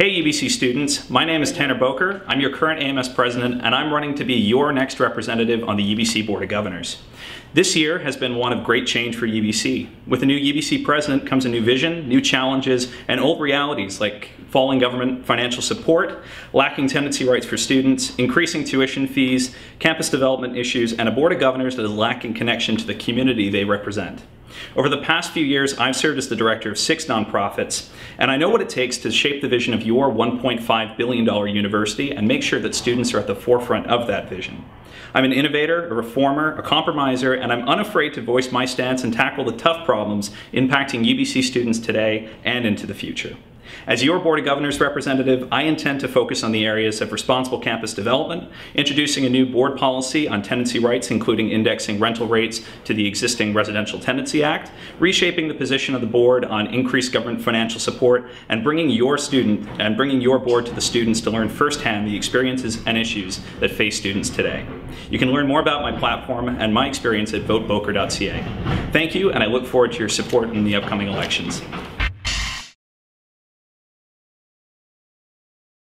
Hey UBC students, my name is Tanner Bokor. I'm your current AMS president and I'm running to be your next representative on the UBC Board of Governors. This year has been one of great change for UBC. With a new UBC president comes a new vision, new challenges, and old realities like falling government financial support, lacking tenancy rights for students, increasing tuition fees, campus development issues, and a Board of Governors that is lacking connection to the community they represent. Over the past few years, I've served as the director of six nonprofits, and I know what it takes to shape the vision of your $1.5 billion university and make sure that students are at the forefront of that vision. I'm an innovator, a reformer, a compromiser, and I'm unafraid to voice my stance and tackle the tough problems impacting UBC students today and into the future. As your Board of Governors representative, I intend to focus on the areas of responsible campus development, introducing a new board policy on tenancy rights, including indexing rental rates to the existing Residential Tenancy Act, reshaping the position of the board on increased government financial support, and bringing your student and bringing your board to the students to learn firsthand the experiences and issues that face students today. You can learn more about my platform and my experience at votebokor.ca. Thank you, and I look forward to your support in the upcoming elections.